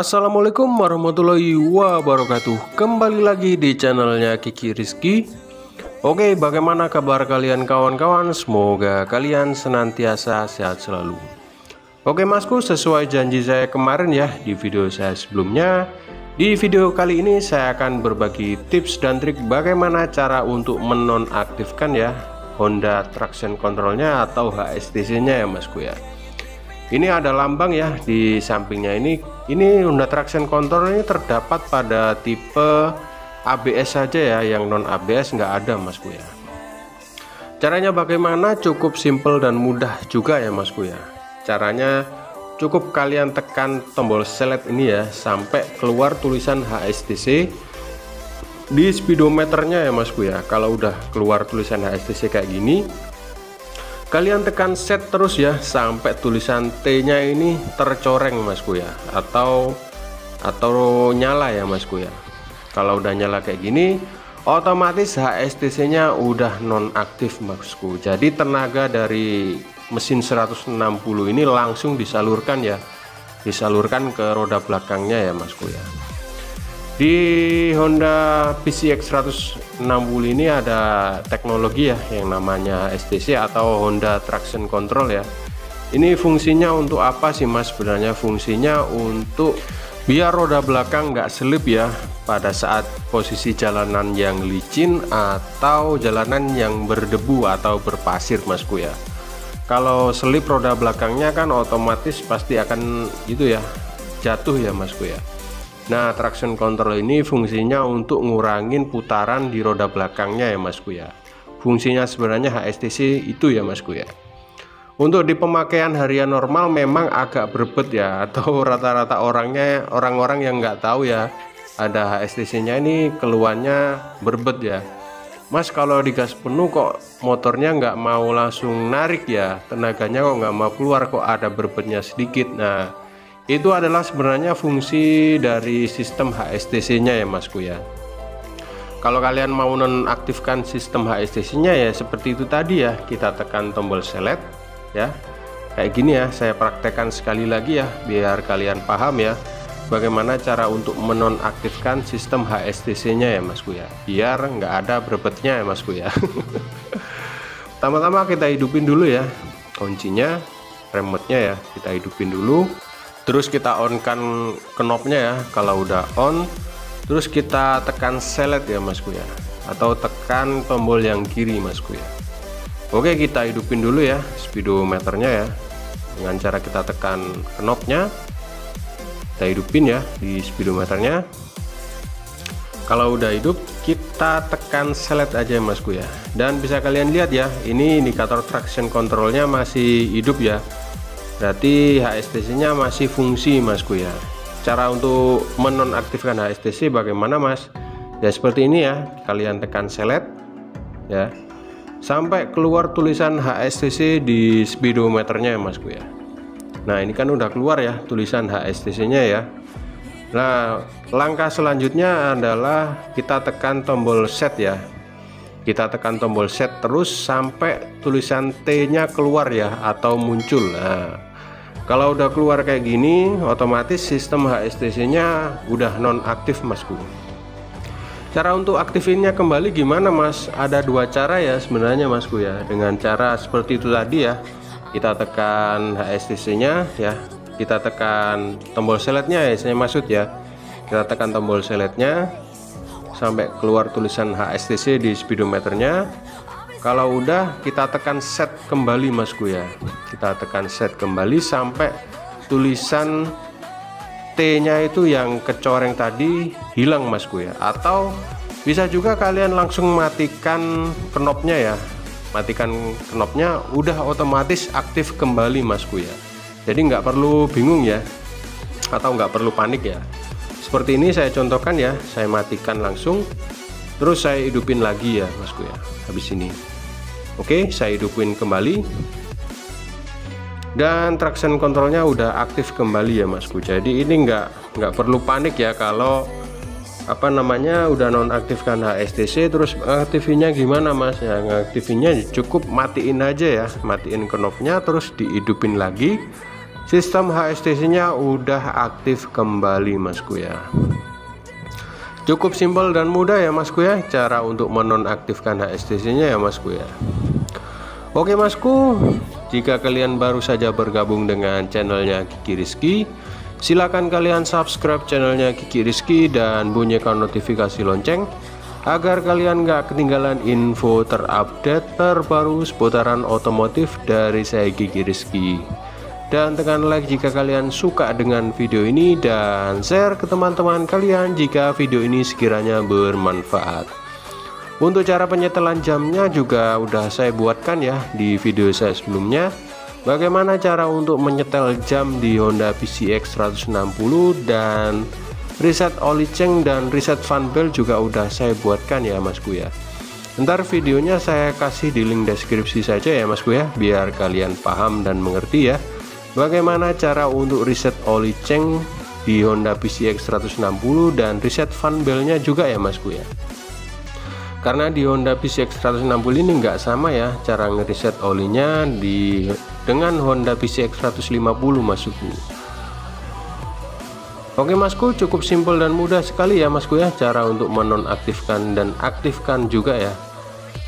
Assalamualaikum warahmatullahi wabarakatuh. Kembali lagi di channelnya Kiki Rizky. Oke bagaimana kabar kalian kawan-kawan? Semoga kalian senantiasa sehat selalu. Oke masku sesuai janji saya kemarin ya Di video saya sebelumnya Di video kali ini saya akan berbagi tips dan trik Bagaimana cara untuk menonaktifkan ya Honda Traction Controlnya atau HSTC nya ya masku ya ini ada lambang ya di sampingnya. Ini ini Honda Traction Control ini terdapat pada tipe ABS saja ya yang non ABS nggak ada masku ya caranya bagaimana? Cukup simple dan mudah juga ya masku ya caranya cukup kalian tekan tombol select ini ya sampai keluar tulisan HSTC di speedometernya ya masku ya kalau udah keluar tulisan HSTC kayak gini kalian tekan set terus ya sampai tulisan T nya ini tercoreng masku ya atau atau nyala ya masku ya kalau udah nyala kayak gini otomatis HSTC nya udah nonaktif masku jadi tenaga dari mesin 160 ini langsung disalurkan ya. Disalurkan ke roda belakangnya ya masku ya di Honda PCX 160 ini ada teknologi ya yang namanya STC atau Honda Traction Control ya. Ini fungsinya untuk apa sih mas? Sebenarnya fungsinya untuk biar roda belakang nggak selip ya pada saat posisi jalanan yang licin atau jalanan yang berdebu atau berpasir masku ya. Kalau selip roda belakangnya kan otomatis pasti akan itu ya jatuh ya masku ya Nah traction control ini fungsinya untuk ngurangin putaran di roda belakangnya ya masku ya Fungsinya sebenarnya HSTC itu ya masku ya Untuk di pemakaian harian normal memang agak berbet ya Atau rata-rata orangnya orang-orang yang nggak tahu ya Ada HSTC nya ini keluarnya berbet ya. Mas kalau digas penuh kok motornya nggak mau langsung narik ya Tenaganya kok nggak mau keluar kok ada berbetnya sedikit. Nah itu adalah sebenarnya fungsi dari sistem HSTC nya ya masku ya kalau kalian mau nonaktifkan sistem HSTC nya ya seperti itu tadi ya. Kita tekan tombol select ya. Kayak gini ya saya praktekkan sekali lagi ya biar kalian paham ya bagaimana cara untuk menonaktifkan sistem HSTC nya ya masku ya biar nggak ada berbetnya ya masku ya pertama-tama kita hidupin dulu ya kuncinya remote nya ya kita hidupin dulu terus kita on kan knopnya ya kalau udah on terus kita tekan select ya masku ya atau tekan tombol yang kiri masku ya Oke kita hidupin dulu ya speedometernya ya. Dengan cara kita tekan knopnya kita hidupin ya di speedometernya. Kalau udah hidup kita tekan select aja masku ya dan bisa kalian lihat ya ini indikator traction controlnya masih hidup ya berarti HSTC nya masih fungsi masku ya cara untuk menonaktifkan HSTC bagaimana mas? Ya seperti ini ya. Kalian tekan select ya. Sampai keluar tulisan HSTC di speedometernya ya masku ya nah ini kan udah keluar ya tulisan HSTC nya ya. Nah langkah selanjutnya adalah kita tekan tombol set ya. Kita tekan tombol set terus sampai tulisan T nya keluar ya atau muncul. Nah kalau udah keluar kayak gini otomatis sistem HSTC nya udah nonaktif masku cara untuk aktifinnya kembali gimana mas? Ada dua cara ya sebenarnya masku ya. Dengan cara seperti itu tadi ya kita tekan HSTC nya ya. Kita tekan tombol seletnya ya saya maksud ya. Kita tekan tombol seletnya sampai keluar tulisan HSTC di speedometernya kalau udah kita tekan set kembali masku ya kita tekan set kembali sampai tulisan T nya itu yang kecoreng tadi hilang masku ya atau bisa juga kalian langsung matikan knopnya ya. Matikan knopnya udah otomatis aktif kembali masku ya jadi nggak perlu bingung ya atau nggak perlu panik ya. Seperti ini saya contohkan ya. Saya matikan langsung terus saya hidupin lagi ya masku ya habis ini oke saya hidupin kembali. Dan traction controlnya udah aktif kembali ya masku jadi ini enggak nggak perlu panik ya kalau apa namanya udah nonaktifkan HSTC terus aktifinnya gimana mas? Ya ngaktifinnya cukup matiin aja ya matiin knopnya terus dihidupin lagi. Sistem HSTC nya udah aktif kembali masku ya. Cukup simpel dan mudah ya masku ya cara untuk menonaktifkan HSTC nya ya masku ya Oke masku. Jika kalian baru saja bergabung dengan channelnya Kiki Rizky silakan kalian subscribe channelnya Kiki Rizky dan bunyikan notifikasi lonceng agar kalian gak ketinggalan info terupdate terbaru seputaran otomotif dari saya Kiki Rizky. Dan tekan like jika kalian suka dengan video ini dan share ke teman-teman kalian jika video ini sekiranya bermanfaat untuk cara penyetelan jamnya juga udah saya buatkan ya di video saya sebelumnya. Bagaimana cara untuk menyetel jam di Honda PCX 160 dan reset oli ceng dan reset fan belt juga udah saya buatkan ya masku ya ntar videonya saya kasih di link deskripsi saja ya masku ya biar kalian paham dan mengerti ya. Bagaimana cara untuk reset oli ceng di Honda PCX 160 dan reset fan belnya juga ya masku ya karena di Honda PCX 160 ini enggak sama ya cara ngereset olinya di dengan Honda PCX 150 masukku Oke masku cukup simpel dan mudah sekali ya masku ya cara untuk menonaktifkan dan aktifkan juga ya.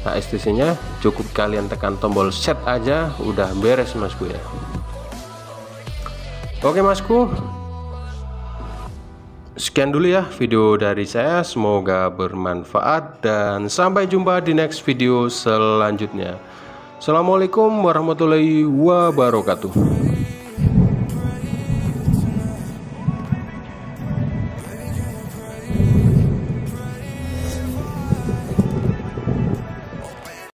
HSTC nya cukup kalian tekan tombol set aja udah beres masku ya. Oke masku Sekian dulu ya video dari saya. Semoga bermanfaat Dan sampai jumpa di next video selanjutnya. Assalamualaikum warahmatullahi wabarakatuh